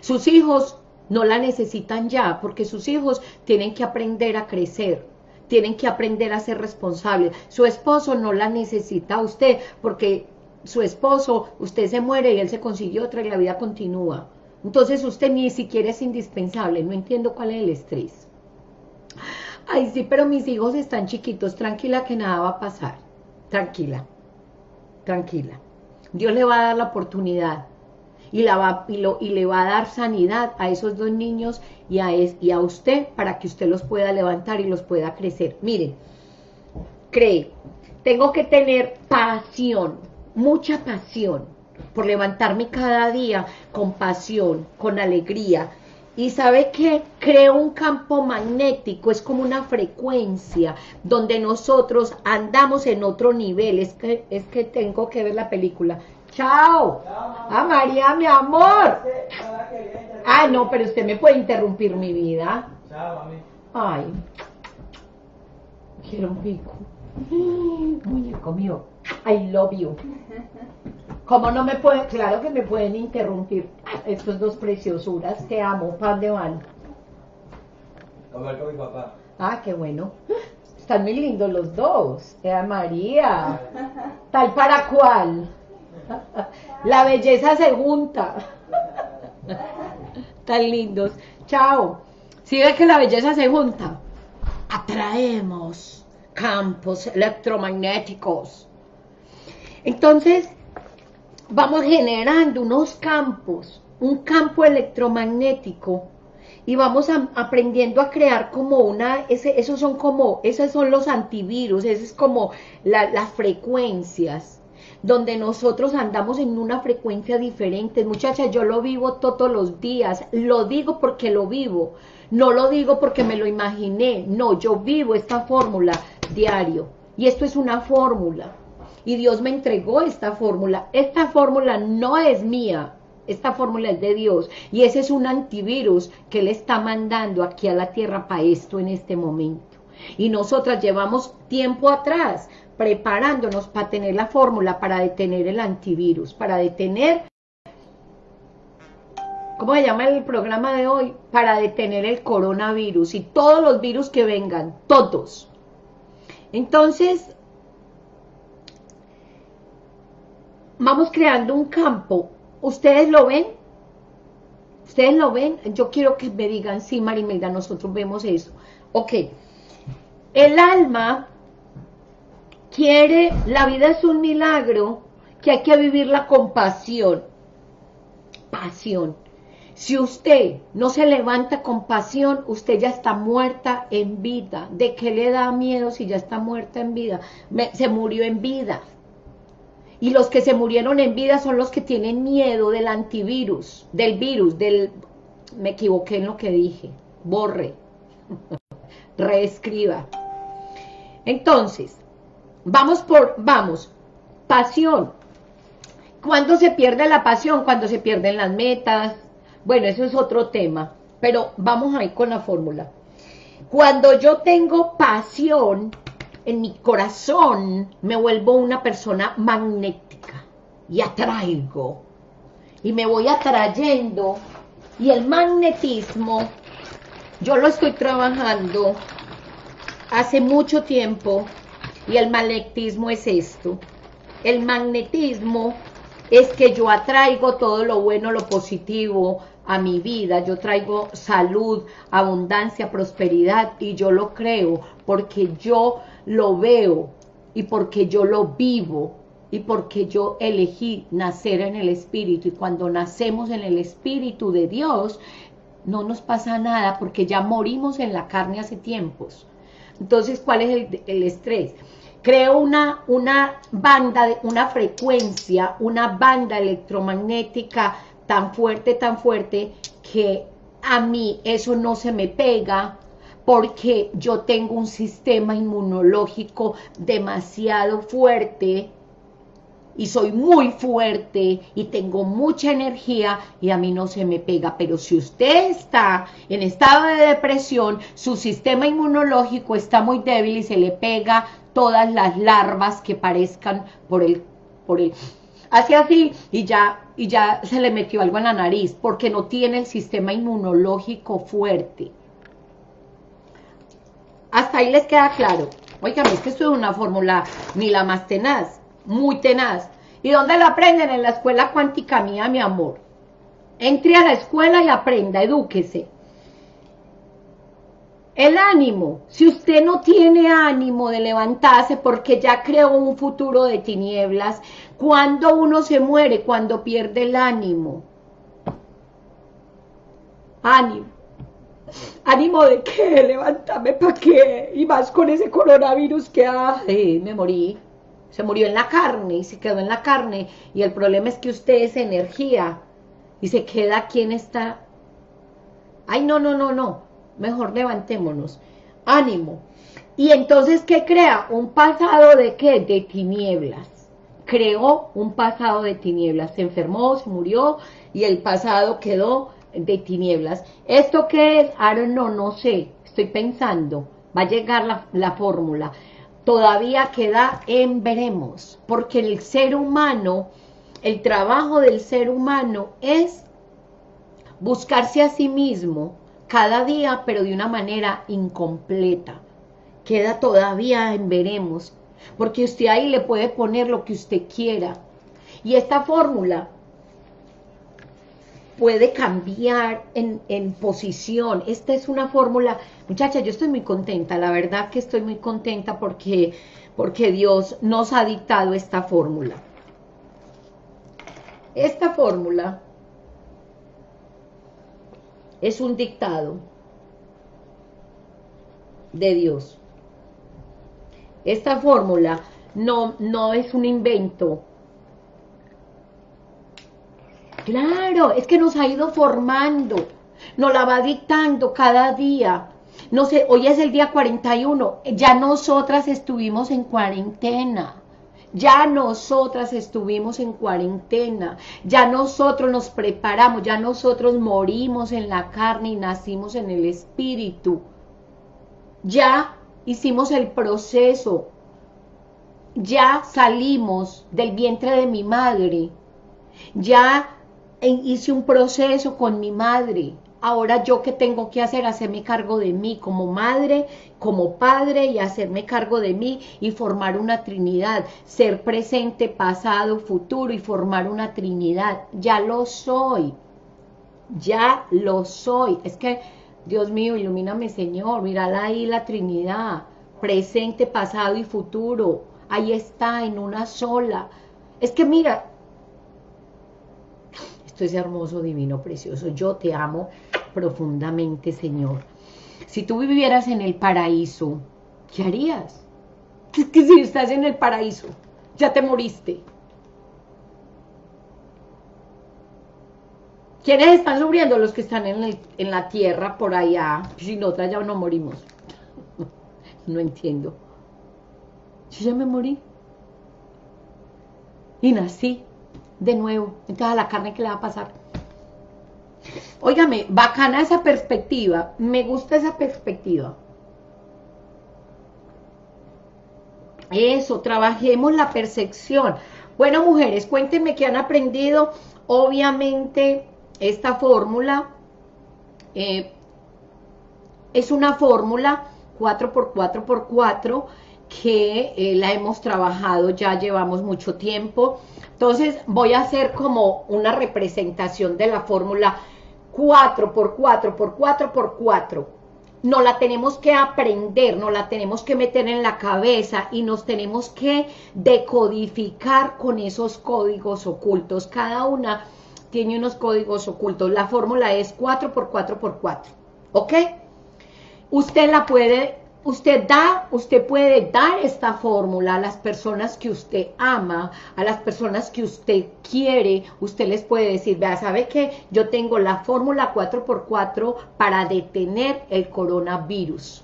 Sus hijos no la necesitan ya, porque sus hijos tienen que aprender a crecer, tienen que aprender a ser responsables. Su esposo no la necesita a usted, porque su esposo, usted se muere y él se consiguió otra y la vida continúa. Entonces usted ni siquiera es indispensable, no entiendo cuál es el estrés. Ay, sí, pero mis hijos están chiquitos, tranquila que nada va a pasar. Tranquila, tranquila. Dios le va a dar la oportunidad y, la va, y, lo, y le va a dar sanidad a esos dos niños y a, usted para que usted los pueda levantar y los pueda crecer. Miren, cree, tengo que tener pasión, mucha pasión por levantarme cada día con pasión, con alegría. Y sabe que creo un campo magnético, es como una frecuencia donde nosotros andamos en otro nivel. Es que, es que tengo que ver la película. Chao. Ah, María, mi amor. Ah, no, pero usted me puede interrumpir mi vida. Chao, mami. Ay. Quiero un pico. Muñeco mío. I love you. ¿Cómo no me puede? Claro que me pueden interrumpir. Estos dos preciosuras. Te amo. ¿Para dónde van? Comer con mi papá. Ah, qué bueno. Están muy lindos los dos. Ea María. ¿Tal para cuál? La belleza se junta. Tan lindos. Chao. Si ve que la belleza se junta, atraemos campos electromagnéticos. Entonces, vamos generando unos campos, un campo electromagnético y vamos aprendiendo a crear como una, esos son como, esos son los antivirus, esas es como las frecuencias donde nosotros andamos en una frecuencia diferente. Muchachas, yo lo vivo todos los días, lo digo porque lo vivo, no lo digo porque me lo imaginé, no, yo vivo esta fórmula diario. Y esto es una fórmula. Y Dios me entregó esta fórmula. Esta fórmula no es mía, esta fórmula es de Dios. Y ese es un antivirus que Él está mandando aquí a la tierra para esto en este momento. Y nosotras llevamos tiempo atrás preparándonos para tener la fórmula para detener el antivirus, para detener, ¿cómo se llama el programa de hoy? Para detener el coronavirus y todos los virus que vengan, todos. Entonces, vamos creando un campo. ¿Ustedes lo ven? ¿Ustedes lo ven? Yo quiero que me digan, sí, Marimelda, nosotros vemos eso. Ok. El alma quiere, la vida es un milagro que hay que vivirla con pasión. Pasión. Si usted no se levanta con pasión, usted ya está muerta en vida. ¿De qué le da miedo si ya está muerta en vida? se murió en vida. Y los que se murieron en vida son los que tienen miedo del antivirus, del virus, del... Me equivoqué en lo que dije. Borre. (laughs) Reescriba. Entonces, Vamos por, vamos, pasión. ¿Cuándo se pierde la pasión? Cuando se pierden las metas. Bueno, eso es otro tema, pero vamos ahí con la fórmula. Cuando yo tengo pasión en mi corazón, me vuelvo una persona magnética y atraigo. Y me voy atrayendo. Y el magnetismo, yo lo estoy trabajando hace mucho tiempo y el magnetismo es esto. El magnetismo es que yo atraigo todo lo bueno, lo positivo, a mi vida, yo traigo salud, abundancia, prosperidad y yo lo creo porque yo lo veo y porque yo lo vivo y porque yo elegí nacer en el Espíritu y cuando nacemos en el Espíritu de Dios no nos pasa nada porque ya morimos en la carne hace tiempos. Entonces, ¿cuál es el, estrés? Creo una, una banda, una frecuencia, una banda electromagnética tan fuerte, tan fuerte, que a mí eso no se me pega, porque yo tengo un sistema inmunológico demasiado fuerte y soy muy fuerte y tengo mucha energía y a mí no se me pega. Pero si usted está en estado de depresión, su sistema inmunológico está muy débil y se le pega todas las larvas que parezcan por el... Por el hace así y ya, y ya se le metió algo en la nariz porque no tiene el sistema inmunológico fuerte. Hasta ahí les queda claro. Oigan, es que esto es una fórmula ni la más tenaz muy tenaz. ¿Y dónde la aprenden? En la escuela cuántica mía, mi amor. Entre a la escuela y aprenda, edúquese. El ánimo, si usted no tiene ánimo de levantarse porque ya creó un futuro de tinieblas, cuando uno se muere, cuando pierde el ánimo. Ánimo. ¿Ánimo de qué? Levántame, ¿para qué? Y más con ese coronavirus que, ay, me morí se murió en la carne y se quedó en la carne y el problema es que usted es energía y se queda aquí en esta... Ay, no, no, no, no, mejor levantémonos, ánimo. Y entonces, ¿qué crea? Un pasado de qué? De tinieblas. Creó un pasado de tinieblas, se enfermó, se murió y el pasado quedó de tinieblas. ¿Esto qué es? Ahora no, no sé, estoy pensando, va a llegar la, la fórmula todavía queda en veremos, porque el ser humano, el trabajo del ser humano es buscarse a sí mismo cada día, pero de una manera incompleta. Queda todavía en veremos, porque usted ahí le puede poner lo que usted quiera. Y esta fórmula puede cambiar en, posición. Esta es una fórmula, muchacha, yo estoy muy contenta, la verdad que estoy muy contenta porque, porque Dios nos ha dictado esta fórmula. Esta fórmula es un dictado de Dios. Esta fórmula no, no es un invento Claro, es que nos ha ido formando, nos la va dictando cada día. No sé, hoy es el día 41, ya nosotras estuvimos en cuarentena. Ya nosotras estuvimos en cuarentena, ya nosotros nos preparamos, ya nosotros morimos en la carne y nacimos en el espíritu. Ya hicimos el proceso, ya salimos del vientre de mi madre, ya hice un proceso con mi madre. Ahora yo qué tengo que hacer, hacerme cargo de mí como madre, como padre y hacerme cargo de mí y formar una trinidad, ser presente, pasado, futuro y formar una trinidad. Ya lo soy, ya lo soy. Es que, Dios mío, ilumíname Señor, mírala ahí la trinidad, presente, pasado y futuro. Ahí está en una sola. Es que mira, esto es hermoso, divino, precioso. Yo te amo profundamente, Señor. Si tú vivieras en el paraíso, ¿qué harías? Es que si estás en el paraíso, ya te moriste. ¿Quiénes están sufriendo? Los que están en, la tierra, por allá. Si nosotras ya no morimos. (laughs) no entiendo. Si ya me morí. Y nací de nuevo. Entonces a la carne que le va a pasar. Óigame, bacana esa perspectiva. Me gusta esa perspectiva. Eso, trabajemos la percepción. Bueno, mujeres, cuéntenme qué han aprendido. Obviamente, esta fórmula eh, es una fórmula 4x4x4 que eh, la hemos trabajado, ya llevamos mucho tiempo. Entonces voy a hacer como una representación de la fórmula 4 por 4 por 4 por 4. No la tenemos que aprender, no la tenemos que meter en la cabeza y nos tenemos que decodificar con esos códigos ocultos. Cada una tiene unos códigos ocultos. La fórmula es 4 por 4 por 4. ¿Ok? Usted la puede usted da, usted puede dar esta fórmula a las personas que usted ama, a las personas que usted quiere, usted les puede decir, vea, ¿sabe qué? Yo tengo la fórmula 4x4 para detener el coronavirus,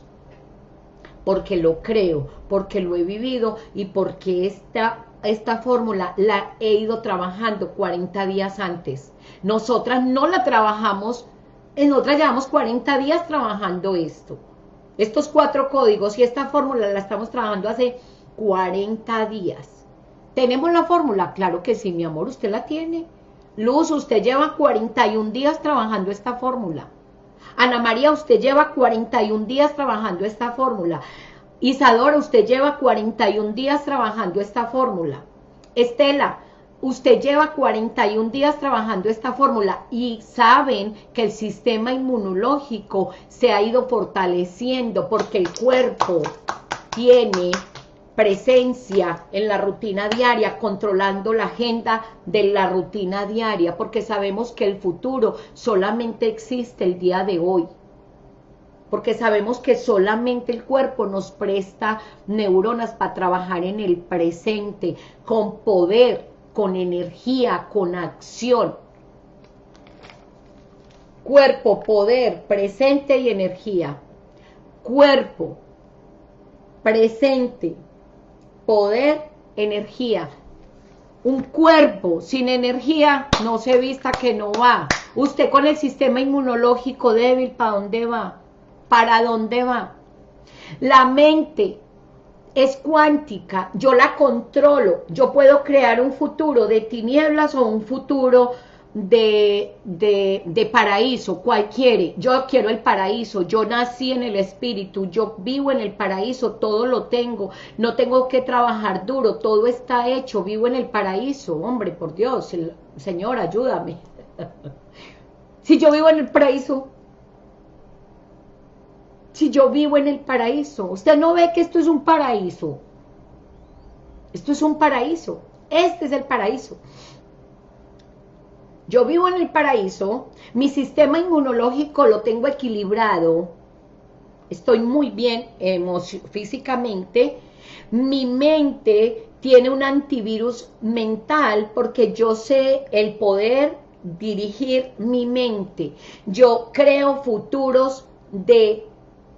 porque lo creo, porque lo he vivido y porque esta, esta fórmula la he ido trabajando 40 días antes. Nosotras no la trabajamos, en otras llevamos 40 días trabajando esto estos cuatro códigos y esta fórmula la estamos trabajando hace 40 días. ¿Tenemos la fórmula? Claro que sí, mi amor, usted la tiene. Luz, usted lleva 41 días trabajando esta fórmula. Ana María, usted lleva 41 días trabajando esta fórmula. Isadora, usted lleva 41 días trabajando esta fórmula. Estela, usted lleva 41 días trabajando esta fórmula y saben que el sistema inmunológico se ha ido fortaleciendo porque el cuerpo tiene presencia en la rutina diaria, controlando la agenda de la rutina diaria, porque sabemos que el futuro solamente existe el día de hoy. Porque sabemos que solamente el cuerpo nos presta neuronas para trabajar en el presente, con poder, con energía, con acción. Cuerpo, poder, presente y energía. Cuerpo, presente, poder, energía. Un cuerpo sin energía no se vista que no va. Usted con el sistema inmunológico débil, ¿para dónde va? ¿Para dónde va? La mente es cuántica, yo la controlo, yo puedo crear un futuro de tinieblas o un futuro de, de, paraíso, cual quiere, yo quiero el paraíso, yo nací en el espíritu, yo vivo en el paraíso, todo lo tengo, no tengo que trabajar duro, todo está hecho, vivo en el paraíso, hombre, por Dios, Señor, ayúdame. (laughs) si yo vivo en el paraíso, si yo vivo en el paraíso? Usted no ve que esto es un paraíso. Esto es un paraíso. Este es el paraíso. Yo vivo en el paraíso, mi sistema inmunológico lo tengo equilibrado, estoy muy bien físicamente, mi mente tiene un antivirus mental porque yo sé el poder dirigir mi mente. Yo creo futuros de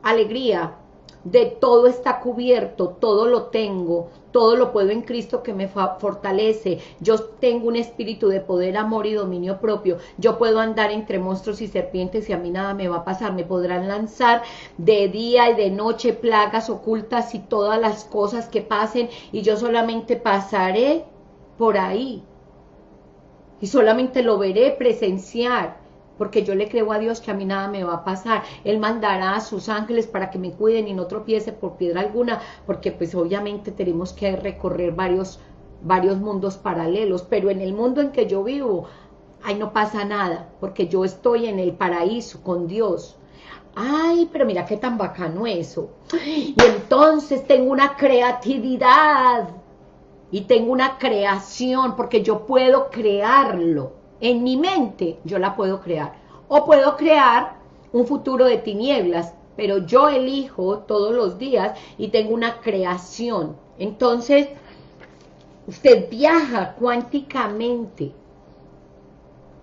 alegría, de todo está cubierto, todo lo tengo, todo lo puedo en Cristo que me fortalece, yo tengo un espíritu de poder, amor y dominio propio, yo puedo andar entre monstruos y serpientes y a mí nada me va a pasar, me podrán lanzar de día y de noche plagas ocultas y todas las cosas que pasen y yo solamente pasaré por ahí. Y solamente lo veré presenciar porque yo le creo a Dios que a mí nada me va a pasar. Él mandará a sus ángeles para que me cuiden y no tropiece por piedra alguna, porque pues obviamente tenemos que recorrer varios, varios mundos paralelos, pero en el mundo en que yo vivo, ahí no pasa nada, porque yo estoy en el paraíso con Dios. Ay, pero mira qué tan bacano eso. Y entonces tengo una creatividad y tengo una creación, porque yo puedo crearlo en mi mente yo la puedo crear. O puedo crear un futuro de tinieblas, pero yo elijo todos los días y tengo una creación. Entonces, usted viaja cuánticamente.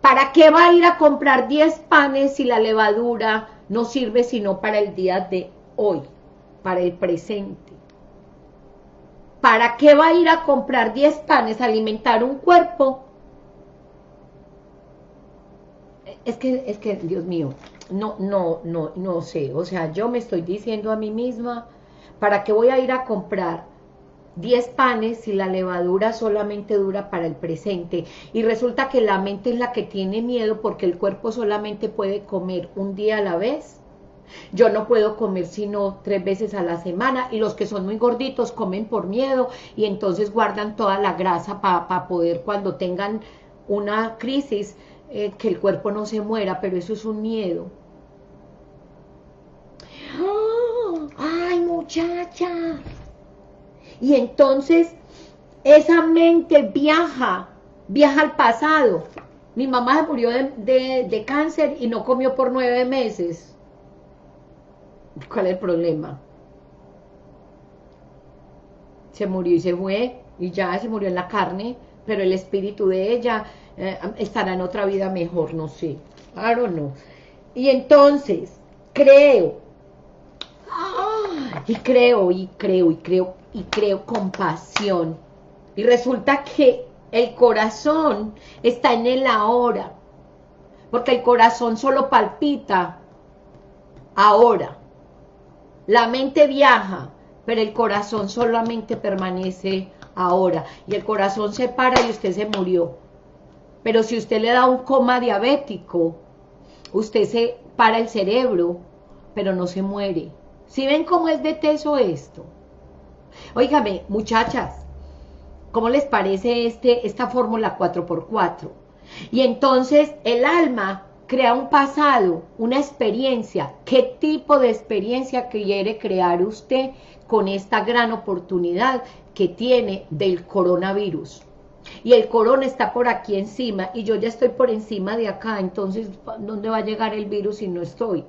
¿Para qué va a ir a comprar 10 panes si la levadura no sirve sino para el día de hoy, para el presente? ¿Para qué va a ir a comprar 10 panes, alimentar un cuerpo es que, es que, Dios mío, no, no, no, no sé, o sea, yo me estoy diciendo a mí misma, ¿para qué voy a ir a comprar 10 panes si la levadura solamente dura para el presente? Y resulta que la mente es la que tiene miedo porque el cuerpo solamente puede comer un día a la vez. Yo no puedo comer sino tres veces a la semana y los que son muy gorditos comen por miedo y entonces guardan toda la grasa para poder cuando tengan una crisis eh, que el cuerpo no se muera, pero eso es un miedo. (gasps) ¡Ay, muchacha! Y entonces esa mente viaja, viaja al pasado. Mi mamá se murió de, de cáncer y no comió por nueve meses. ¿Cuál es el problema? Se murió y se fue, y ya se murió en la carne, pero el espíritu de ella eh, estará en otra vida mejor, no sé. Claro, no. Y entonces, creo, y creo, y creo, y creo, y creo compasión. Y resulta que el corazón está en el ahora, porque el corazón solo palpita ahora. La mente viaja, pero el corazón solamente permanece ahora. Y el corazón se para y usted se murió. Pero si usted le da un coma diabético, usted se para el cerebro, pero no se muere. ¿Sí ven cómo es de teso esto? Óigame, muchachas, ¿cómo les parece este, esta fórmula 4x4? Y entonces el alma crea un pasado, una experiencia. ¿Qué tipo de experiencia quiere crear usted con esta gran oportunidad que tiene del coronavirus? Y el corona está por aquí encima y yo ya estoy por encima de acá, entonces ¿dónde va a llegar el virus si no estoy?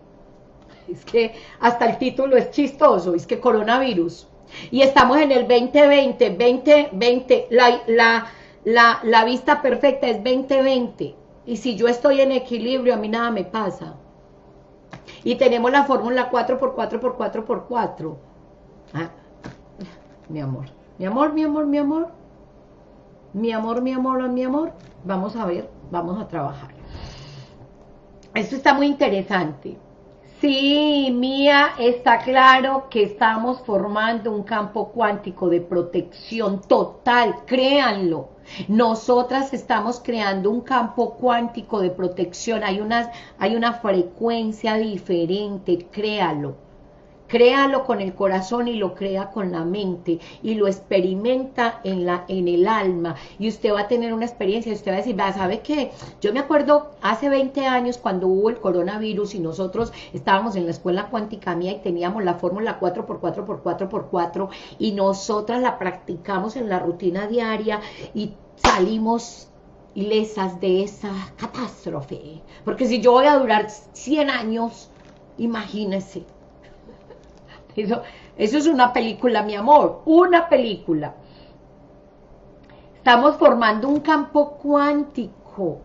Es que hasta el título es chistoso, es que coronavirus. Y estamos en el 2020, 2020, la, la, la, la vista perfecta es 2020. Y si yo estoy en equilibrio, a mí nada me pasa. Y tenemos la fórmula 4 por 4 por 4 por 4. Ah, mi amor, mi amor, mi amor, mi amor mi amor, mi amor, mi amor, vamos a ver, vamos a trabajar. Esto está muy interesante. Sí, Mía, está claro que estamos formando un campo cuántico de protección total, créanlo. Nosotras estamos creando un campo cuántico de protección, hay, unas, hay una frecuencia diferente, créalo créalo con el corazón y lo crea con la mente y lo experimenta en, la, en el alma y usted va a tener una experiencia y usted va a decir, va, ¿sabe qué? Yo me acuerdo hace 20 años cuando hubo el coronavirus y nosotros estábamos en la escuela cuántica mía y teníamos la fórmula 4x4x4x4 y nosotras la practicamos en la rutina diaria y salimos ilesas de esa catástrofe. Porque si yo voy a durar 100 años, imagínese, eso, es una película, mi amor, una película. Estamos formando un campo cuántico.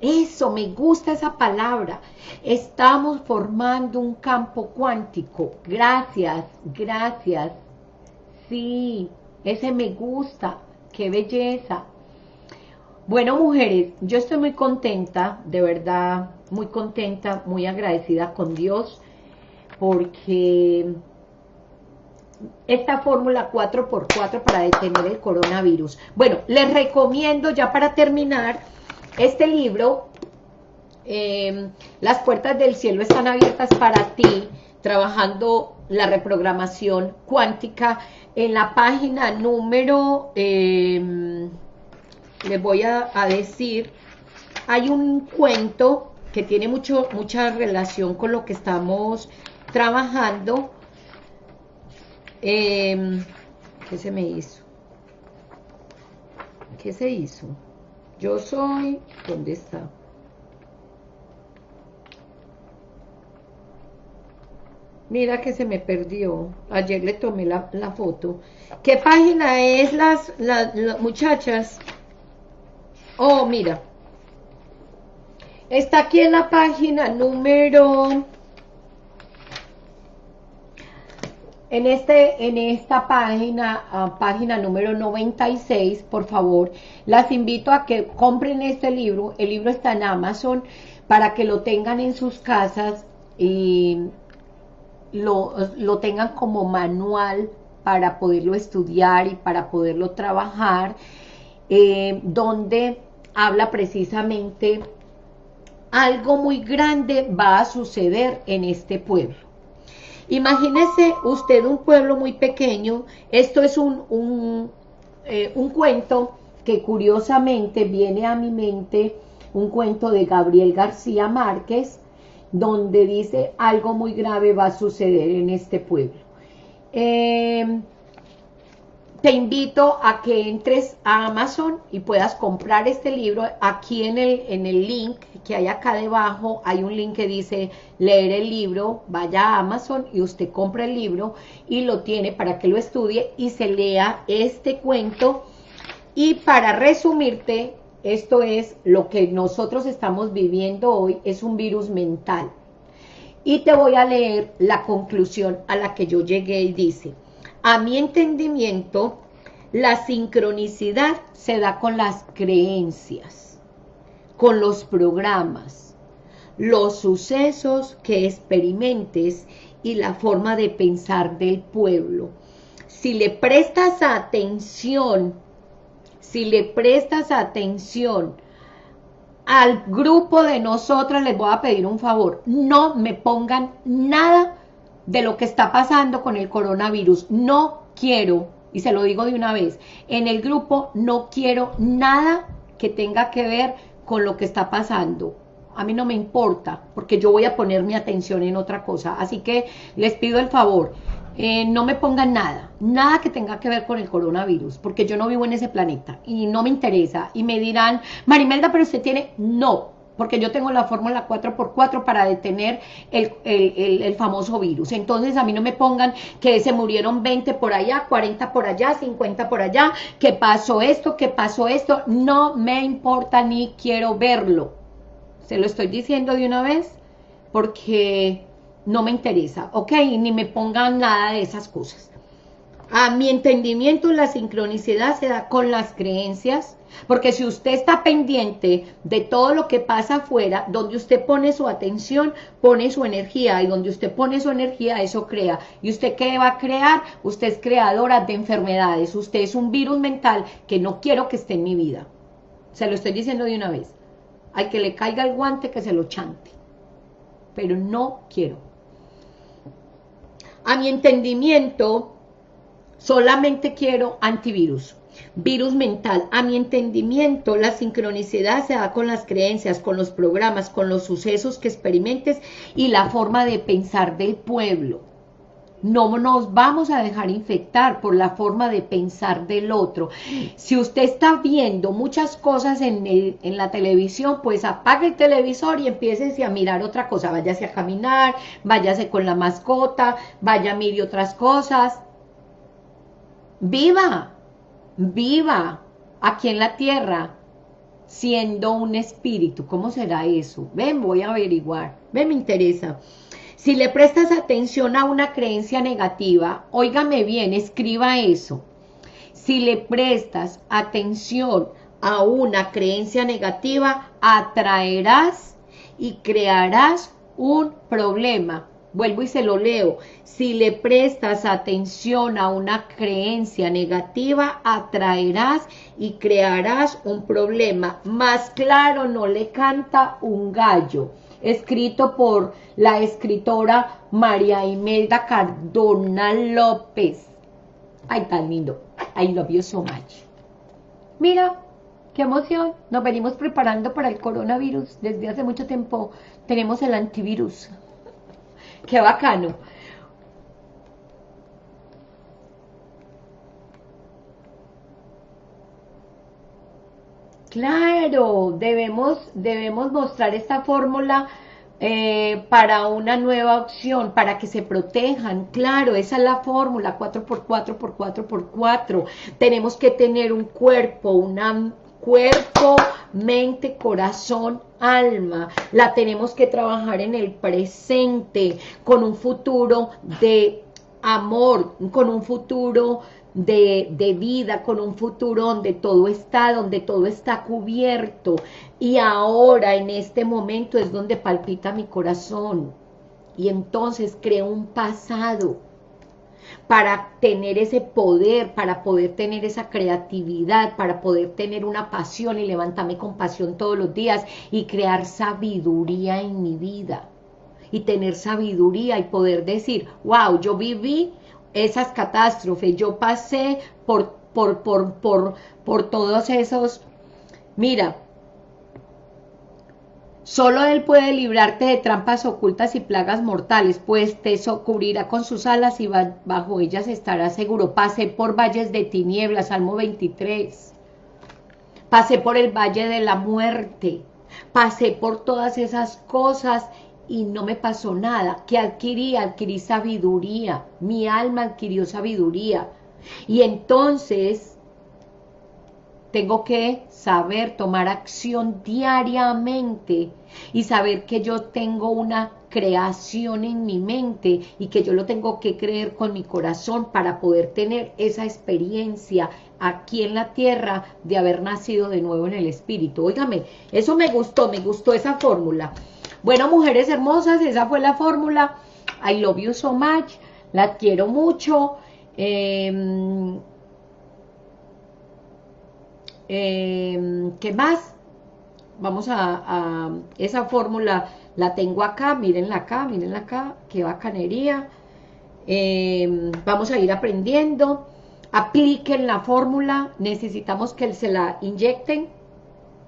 Eso, me gusta esa palabra. Estamos formando un campo cuántico. Gracias, gracias. Sí, ese me gusta. Qué belleza. Bueno, mujeres, yo estoy muy contenta, de verdad, muy contenta, muy agradecida con Dios, porque esta fórmula 4x4 para detener el coronavirus. Bueno, les recomiendo ya para terminar este libro, em, Las puertas del cielo están abiertas para ti, trabajando la reprogramación cuántica en la página número, eh, les voy a, a, decir, hay un cuento que tiene mucho, mucha relación con lo que estamos trabajando, eh, ¿Qué se me hizo? ¿Qué se hizo? Yo soy... ¿Dónde está? Mira que se me perdió. Ayer le tomé la, la foto. ¿Qué página es las, las, las muchachas? Oh, mira. Está aquí en la página número En, este, en esta página, uh, página número 96, por favor, las invito a que compren este libro. El libro está en Amazon para que lo tengan en sus casas y lo, lo tengan como manual para poderlo estudiar y para poderlo trabajar, eh, donde habla precisamente algo muy grande va a suceder en este pueblo. Imagínese usted un pueblo muy pequeño, esto es un, un, eh, un cuento que curiosamente viene a mi mente un cuento de Gabriel García Márquez, donde dice algo muy grave va a suceder en este pueblo. Eh, te invito a que entres a Amazon y puedas comprar este libro. Aquí en el, en el link que hay acá debajo, hay un link que dice leer el libro, vaya a Amazon y usted compra el libro y lo tiene para que lo estudie y se lea este cuento. Y para resumirte, esto es lo que nosotros estamos viviendo hoy, es un virus mental. Y te voy a leer la conclusión a la que yo llegué y dice, a mi entendimiento, la sincronicidad se da con las creencias, con los programas, los sucesos que experimentes y la forma de pensar del pueblo. Si le prestas atención, si le prestas atención al grupo de nosotras, les voy a pedir un favor, no me pongan nada de lo que está pasando con el coronavirus. No quiero, y se lo digo de una vez, en el grupo no quiero nada que tenga que ver con lo que está pasando. A mí no me importa, porque yo voy a poner mi atención en otra cosa. Así que les pido el favor, eh, no me pongan nada, nada que tenga que ver con el coronavirus, porque yo no vivo en ese planeta y no me interesa. Y me dirán, Marimelda, pero usted tiene... No, porque yo tengo la fórmula 4x4 para detener el, famoso virus. Entonces a mí no me pongan que se murieron 20 por allá, 40 por allá, 50 por allá, que pasó esto, que pasó esto, no me importa ni quiero verlo. Se lo estoy diciendo de una vez porque no me interesa, ¿ok? Ni me pongan nada de esas cosas. A mi entendimiento la sincronicidad se da con las creencias, porque si usted está pendiente de todo lo que pasa afuera, donde usted pone su atención, pone su energía, y donde usted pone su energía, eso crea. ¿Y usted qué va a crear? Usted es creadora de enfermedades, usted es un virus mental que no quiero que esté en mi vida. Se lo estoy diciendo de una vez. Hay que le caiga el guante, que se lo chante. Pero no quiero. A mi entendimiento, solamente quiero antivirus virus mental. A mi entendimiento, la sincronicidad se da con las creencias, con los programas, con los sucesos que experimentes y la forma de pensar del pueblo. No nos vamos a dejar infectar por la forma de pensar del otro. Si usted está viendo muchas cosas en, la televisión, pues apague el televisor y empiece a mirar otra cosa. Váyase a caminar, váyase con la mascota, vaya a mirar otras cosas. ¡Viva! Viva aquí en la tierra siendo un espíritu. ¿Cómo será eso? Ven, voy a averiguar. Ven, me interesa. Si le prestas atención a una creencia negativa, óigame bien, escriba eso. Si le prestas atención a una creencia negativa, atraerás y crearás un problema Vuelvo y se lo leo. Si le prestas atención a una creencia negativa, atraerás y crearás un problema. Más claro no le canta un gallo. Escrito por la escritora María Imelda Cardona López. Ay, tan lindo. I love you so much. Mira, qué emoción. Nos venimos preparando para el coronavirus. Desde hace mucho tiempo tenemos el antivirus. Qué bacano. Claro, debemos, debemos mostrar esta fórmula eh, para una nueva opción, para que se protejan. Claro, esa es la fórmula, 4x4 por 4 por 4 Tenemos que tener un cuerpo, una, cuerpo, mente, corazón, alma. La tenemos que trabajar en el presente, con un futuro de amor, con un futuro de, de, vida, con un futuro donde todo está, donde todo está cubierto. Y ahora, en este momento, es donde palpita mi corazón. Y entonces creo un pasado para tener ese poder, para poder tener esa creatividad, para poder tener una pasión y levantarme con pasión todos los días y crear sabiduría en mi vida. Y tener sabiduría y poder decir, wow, yo viví esas catástrofes, yo pasé por, por, por, por, por todos esos... Mira, Solo Él puede librarte de trampas ocultas y plagas mortales, pues te cubrirá con sus alas y bajo ellas estarás seguro. Pasé por valles de tinieblas, Salmo 23. Pasé por el valle de la muerte. Pasé por todas esas cosas y no me pasó nada. ¿Qué adquirí? Adquirí sabiduría. Mi alma adquirió sabiduría. Y entonces tengo que saber tomar acción diariamente y saber que yo tengo una creación en mi mente y que yo lo tengo que creer con mi corazón para poder tener esa experiencia aquí en la tierra de haber nacido de nuevo en el espíritu. Óigame, eso me gustó, me gustó esa fórmula. Bueno, mujeres hermosas, esa fue la fórmula. I love you so much, la quiero mucho. Eh, Em, ¿Qué más? Vamos a, esa fórmula la tengo acá, mírenla acá, mírenla acá, qué bacanería. Em, vamos a ir aprendiendo. Apliquen la fórmula, necesitamos que se la inyecten,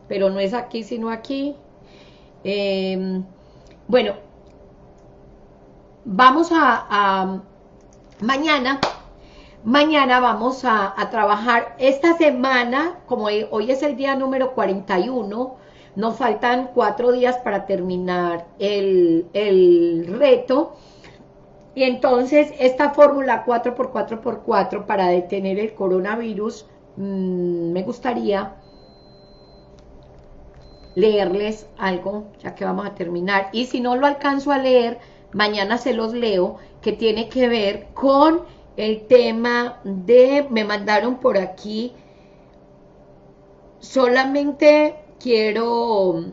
pero no es aquí, sino aquí. Em, bueno, vamos a mañana Mañana vamos a, trabajar esta semana, como hoy es el día número 41, nos faltan cuatro días para terminar el, reto. Y entonces esta fórmula 4x4x4 para detener el coronavirus, mm, me gustaría leerles algo, ya que vamos a terminar. Y si no lo alcanzo a leer, mañana se los leo, que tiene que ver con el tema de, me mandaron por aquí, solamente quiero,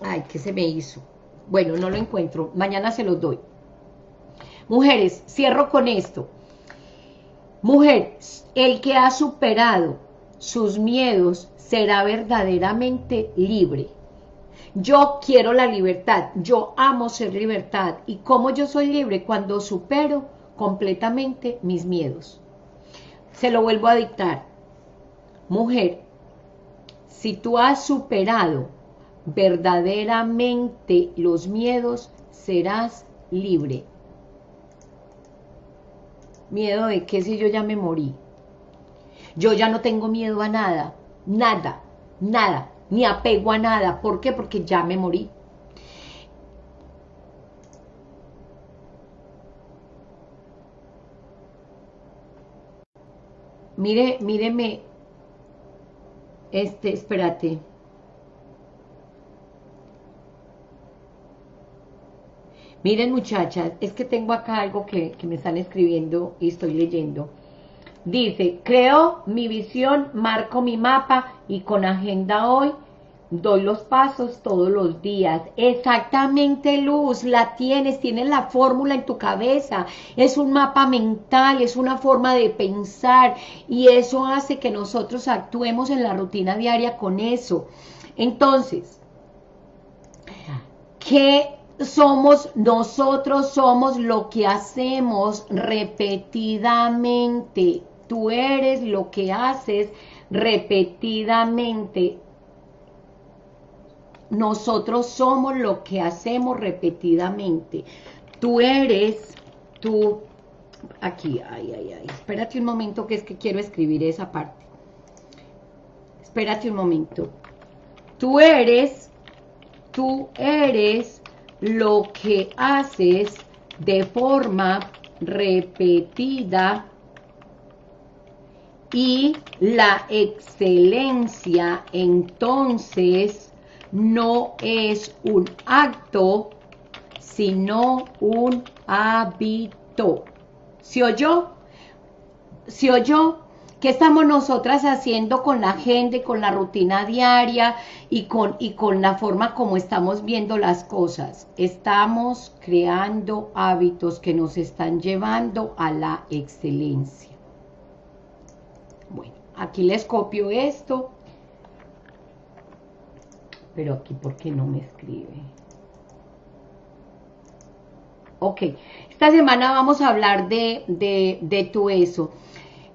ay, ¿qué se me hizo? Bueno, no lo encuentro, mañana se los doy. Mujeres, cierro con esto. Mujeres, el que ha superado sus miedos será verdaderamente libre. Yo quiero la libertad, yo amo ser libertad. ¿Y cómo yo soy libre? Cuando supero completamente mis miedos. Se lo vuelvo a dictar. Mujer, si tú has superado verdaderamente los miedos, serás libre. ¿Miedo de qué si yo ya me morí? Yo ya no tengo miedo a nada, nada, nada, ni apego a nada. ¿Por qué? Porque ya me morí. Mire, míreme. Este, espérate. Miren muchachas, es que tengo acá algo que, que me están escribiendo y estoy leyendo. Dice, creo mi visión, marco mi mapa y con agenda hoy doy los pasos todos los días. Exactamente, Luz, la tienes, tienes la fórmula en tu cabeza. Es un mapa mental, es una forma de pensar y eso hace que nosotros actuemos en la rutina diaria con eso. Entonces, ¿qué somos? Nosotros somos lo que hacemos repetidamente. Tú eres lo que haces repetidamente nosotros somos lo que hacemos repetidamente. Tú eres, tú, aquí, ay, ay, ay, espérate un momento que es que quiero escribir esa parte. Espérate un momento. Tú eres, tú eres lo que haces de forma repetida y la excelencia entonces no es un acto, sino un hábito. ¿Se oyó? ¿Se oyó? ¿Qué estamos nosotras haciendo con la gente, con la rutina diaria y con, y con la forma como estamos viendo las cosas? Estamos creando hábitos que nos están llevando a la excelencia. Bueno, aquí les copio esto pero aquí, ¿por qué no me escribe? Ok, esta semana vamos a hablar de, de, de tu eso.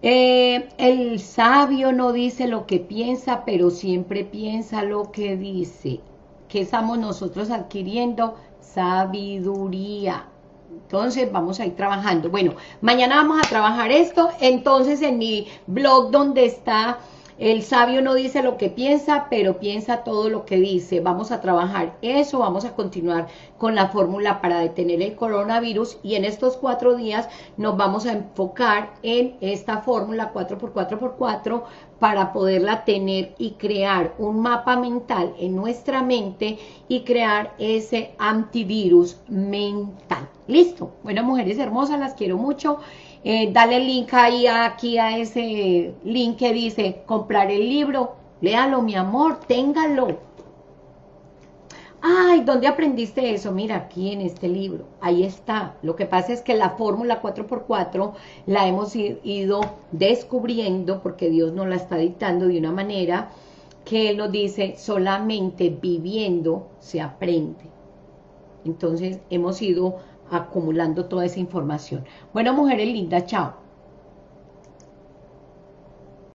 Eh, el sabio no dice lo que piensa, pero siempre piensa lo que dice. ¿Qué estamos nosotros adquiriendo? Sabiduría. Entonces vamos a ir trabajando. Bueno, mañana vamos a trabajar esto. Entonces en mi blog donde está el sabio no dice lo que piensa, pero piensa todo lo que dice. Vamos a trabajar eso, vamos a continuar con la fórmula para detener el coronavirus y en estos cuatro días nos vamos a enfocar en esta fórmula 4x4x4 para poderla tener y crear un mapa mental en nuestra mente y crear ese antivirus mental. ¿Listo? Bueno, mujeres hermosas, las quiero mucho. Eh, dale link ahí aquí a ese link que dice comprar el libro, léalo mi amor, téngalo. Ay, ¿dónde aprendiste eso? Mira, aquí en este libro, ahí está. Lo que pasa es que la fórmula 4x4 la hemos ido descubriendo porque Dios nos la está dictando de una manera que Él nos dice, solamente viviendo se aprende. Entonces hemos ido acumulando toda esa información. Bueno, mujeres lindas, chao.